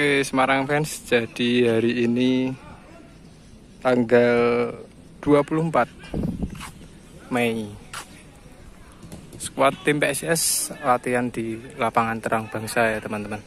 Oke Semarang fans jadi hari ini tanggal 24 Mei. Skuad tim PSS latihan di lapangan Terang Bangsa ya teman-teman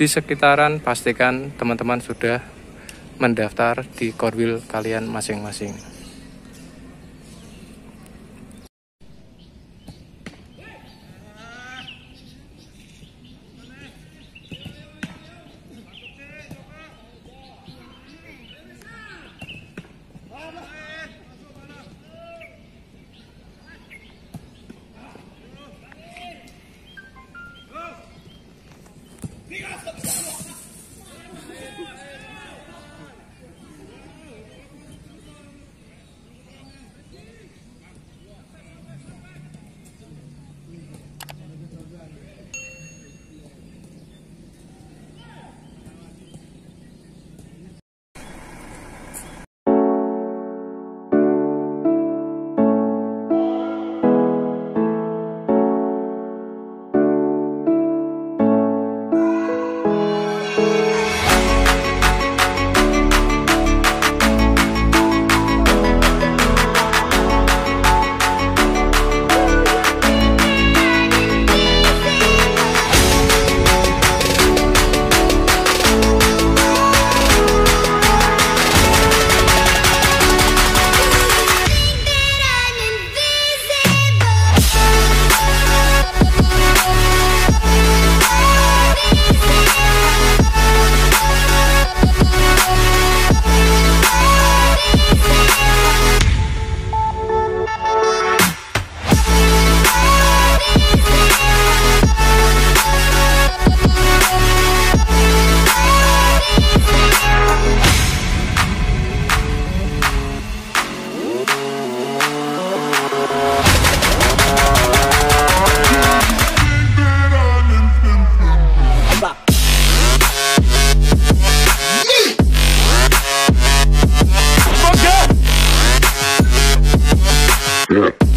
di sekitaran pastikan teman-teman sudah mendaftar di korwil kalian masing-masing Yeah.